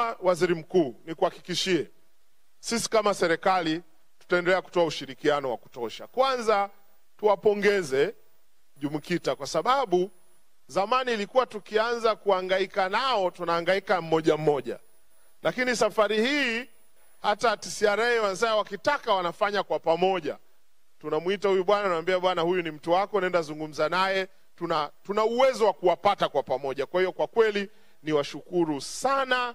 Mheshimiwa Waziri Mkuu, nikuhakikishie sisi kama serikali tutaendelea kutoa ushirikiano wa kutosha. Kwanza tuwapongeze JUMKITA kwa sababu zamani ilikuwa tukianza kuangaika nao tunaangaika mmoja mmoja, lakini safari hii hata TCRA wanasema wakitaka wanafanya kwa pamoja. Tunamwita huyu bwana, naambia bwana, huyu ni mtu wako, nenda zungumza naye. Tuna, tuna uwezo wa kuwapata kwa pamoja. Kwa hiyo kwa kweli ni washukuru sana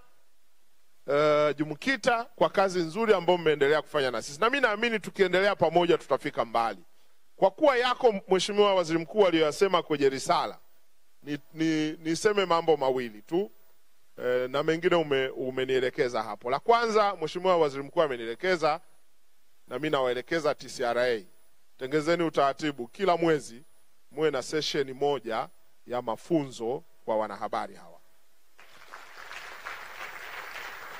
uh, JUMKITA kwa kazi nzuri ambayo mmeendelea kufanya na sisi, na mimi naamini tukiendelea pamoja tutafika mbali. Kwa kuwa yako Mheshimiwa Waziri Mkuu aliyoyasema kwenye risala, ni, ni, niseme mambo mawili tu e, na mengine ume, umenielekeza hapo. La kwanza Mheshimiwa Waziri Mkuu amenielekeza na mimi nawaelekeza TCRA, tengezeni utaratibu kila mwezi muwe na sesheni moja ya mafunzo kwa wanahabari hawa.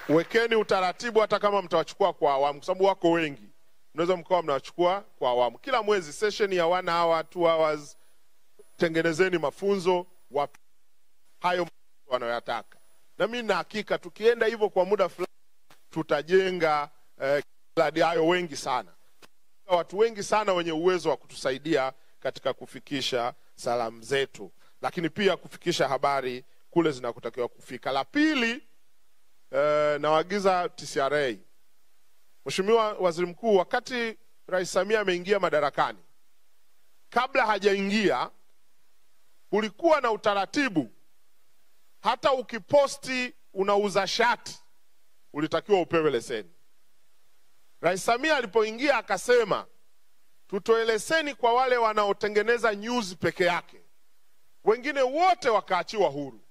Wekeni utaratibu, hata kama mtawachukua kwa awamu, kwa sababu wako wengi, mnaweza mkawa mnawachukua kwa awamu, kila mwezi session ya one hour, two hours. Tengenezeni mafunzo wa hayo wanayoyataka, na mimi na hakika tukienda hivyo kwa muda fulani tutajenga eh, hayo wengi sana, watu wengi sana wenye uwezo wa kutusaidia katika kufikisha salamu zetu, lakini pia kufikisha habari kule zinakotakiwa kufika. La pili eh, nawaagiza TCRA, Mheshimiwa Waziri Mkuu, wakati Rais Samia ameingia madarakani, kabla hajaingia kulikuwa na utaratibu, hata ukiposti unauza shati ulitakiwa upewe leseni. Rais Samia alipoingia akasema tutoe leseni kwa wale wanaotengeneza nyuzi peke yake, wengine wote wakaachiwa huru.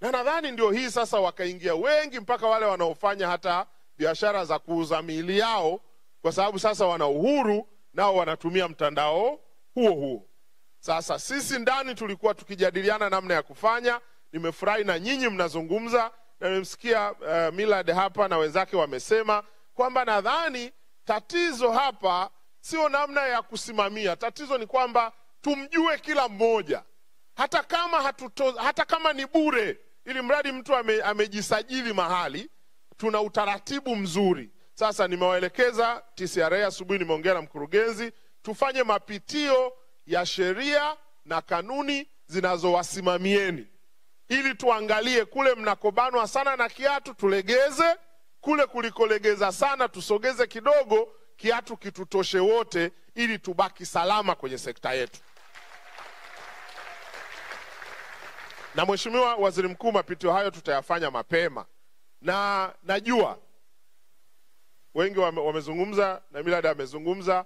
Na nadhani ndio hii sasa, wakaingia wengi mpaka wale wanaofanya hata biashara za kuuza miili yao, kwa sababu sasa wana uhuru, nao wanatumia mtandao huo huo. Sasa sisi ndani tulikuwa tukijadiliana namna ya kufanya. Nimefurahi na nyinyi mnazungumza, na nimemsikia uh, milad hapa na wenzake wamesema kwamba nadhani tatizo hapa sio namna ya kusimamia. Tatizo ni kwamba tumjue kila mmoja, hata kama hatuto, hata kama ni bure, ili mradi mtu ame, amejisajili mahali, tuna utaratibu mzuri. Sasa nimewaelekeza TCRA, asubuhi nimeongea na mkurugenzi, tufanye mapitio ya sheria na kanuni zinazowasimamieni ili tuangalie kule mnakobanwa sana na kiatu tulegeze, kule kulikolegeza sana tusogeze kidogo, kiatu kitutoshe wote, ili tubaki salama kwenye sekta yetu. Na Mheshimiwa Waziri Mkuu, mapitio hayo tutayafanya mapema, na najua wengi wame, wamezungumza na Millard amezungumza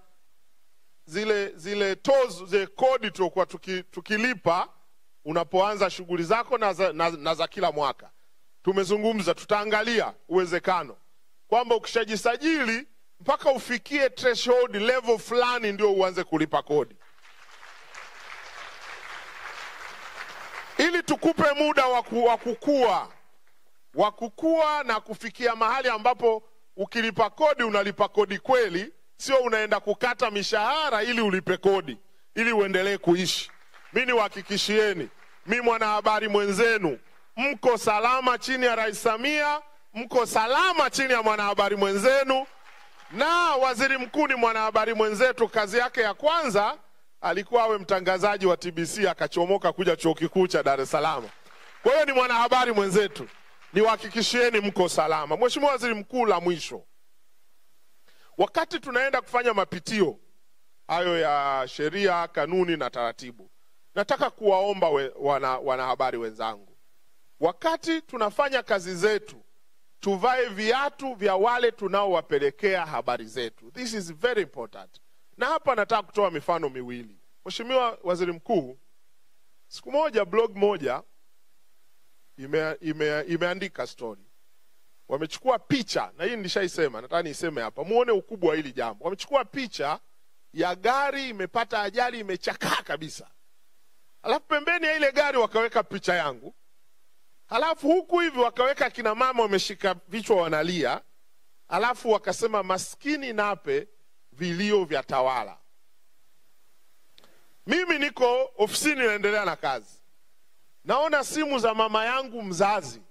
zile zile tozo zile kodi tuliokuwa tuki, tukilipa unapoanza shughuli zako na za, na, na za kila mwaka. Tumezungumza, tutaangalia uwezekano kwamba ukishajisajili mpaka ufikie threshold level fulani ndio uanze kulipa kodi, ili tukupe muda wa kukua wa kukua na kufikia mahali ambapo ukilipa kodi unalipa kodi kweli, sio unaenda kukata mishahara ili ulipe kodi ili uendelee kuishi. Mi niwahakikishieni, mi mwanahabari mwenzenu, mko salama chini ya Rais Samia, mko salama chini ya mwanahabari mwenzenu, na waziri mkuu ni mwanahabari mwenzetu. Kazi yake ya kwanza alikuwa awe mtangazaji wa TBC, akachomoka kuja chuo kikuu cha Dar es Salaam. Kwa hiyo ni mwanahabari mwenzetu, niwahakikishieni mko salama. Mheshimiwa Waziri Mkuu, la mwisho, wakati tunaenda kufanya mapitio hayo ya sheria, kanuni na taratibu, nataka kuwaomba we, wana, wanahabari wenzangu, wakati tunafanya kazi zetu tuvae viatu vya wale tunaowapelekea habari zetu. This is very important. Na hapa nataka kutoa mifano miwili. Mheshimiwa Waziri Mkuu, siku moja blog moja ime, ime, imeandika story, wamechukua picha, na hii nilishaisema, nataka niiseme hapa muone ukubwa wa hili jambo. Wamechukua picha ya gari imepata ajali, imechakaa kabisa, alafu pembeni ya ile gari wakaweka picha yangu, alafu huku hivi wakaweka kina mama wameshika vichwa wanalia, alafu wakasema maskini Nape, vilio vya tawala. Mimi niko ofisini naendelea na kazi, naona simu za mama yangu mzazi.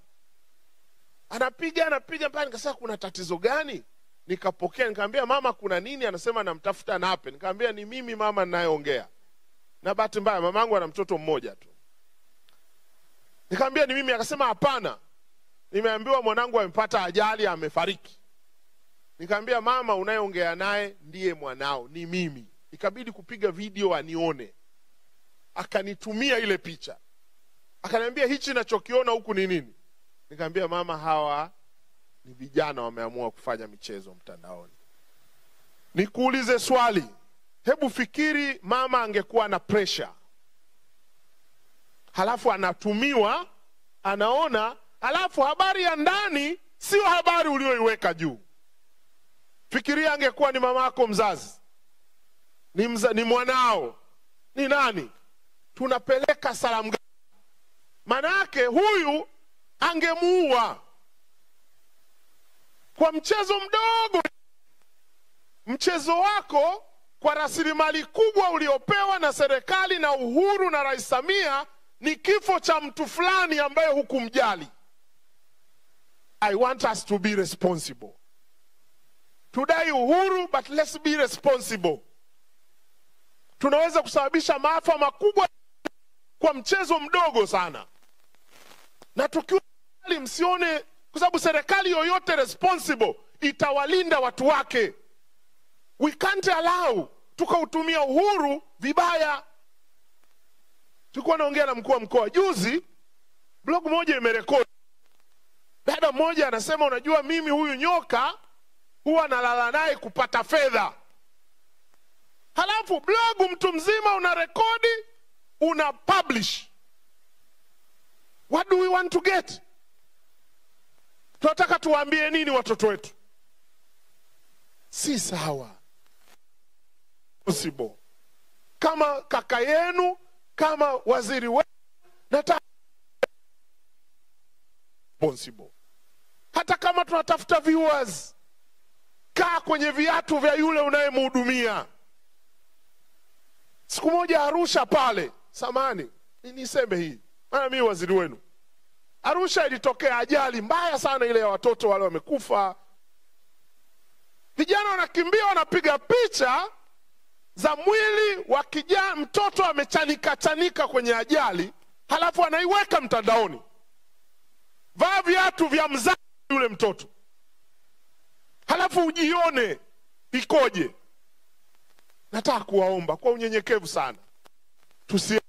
Anapiga anapiga mpaka nikasema kuna tatizo gani? Nikapokea nikamwambia mama kuna nini? Anasema namtafuta nape. Nikamwambia ni mimi mama ninayeongea. Na bahati mbaya mamangu ana mtoto mmoja tu. Nikamwambia ni mimi? Akasema hapana. Nimeambiwa mwanangu amepata ajali amefariki. Nikamwambia mama unayeongea naye ndiye mwanao ni mimi ikabidi kupiga video anione. Akanitumia ile picha. Akaniambia hichi nachokiona huku ni nini? Nikamwambia mama hawa ni vijana wameamua kufanya michezo mtandaoni. Nikuulize swali. Hebu fikiri mama angekuwa na pressure. Halafu anatumiwa anaona halafu habari ya ndani sio habari ulioiweka juu. Fikiria angekuwa ni mama yako mzazi ni, mza, ni mwanao. Ni nani? Tunapeleka salamu gani? Maana yake huyu angemuua. Kwa mchezo mdogo. Mchezo wako kwa rasilimali kubwa uliopewa na serikali na uhuru na rais samia ni kifo cha mtu fulani ambaye hukumjali. I want us to be responsible. Tudai uhuru but let's be responsible tunaweza kusababisha maafa makubwa kwa mchezo mdogo sana. Na tukiwa msione kwa sababu serikali yoyote responsible itawalinda watu wake. We can't allow tukautumia uhuru vibaya. Tulikuwa naongea na mkuu wa mkoa juzi blog moja imerekodi. Dada mmoja anasema unajua mimi huyu nyoka huwa nalala naye kupata fedha halafu blogu mtu mzima una rekodi una publish. What do we want to get? Tunataka tuwaambie nini watoto wetu? Si sawa. Possible. Kama kaka yenu kama waziri wenu nataka responsible hata kama tunatafuta viewers kaa kwenye viatu vya yule unayemhudumia siku moja arusha pale. Samani niseme hii. Maana mimi waziri wenu. Arusha ilitokea ajali mbaya sana ile ya watoto wale wamekufa. Vijana wanakimbia wanapiga picha za mwili wa kijana mtoto amechanika chanika kwenye ajali halafu anaiweka mtandaoni. Vaa viatu vya mzazi yule mtoto. Halafu ujione ikoje nataka kuwaomba kwa unyenyekevu sana. Tusi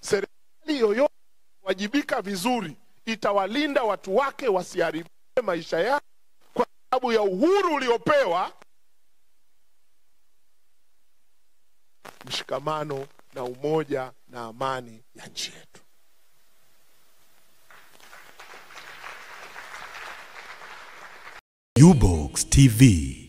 serikali yoyote wajibika vizuri itawalinda watu wake wasiharibie maisha yao kwa sababu ya uhuru uliopewa. Mshikamano na umoja na amani ya nchi yetu. Ubox TV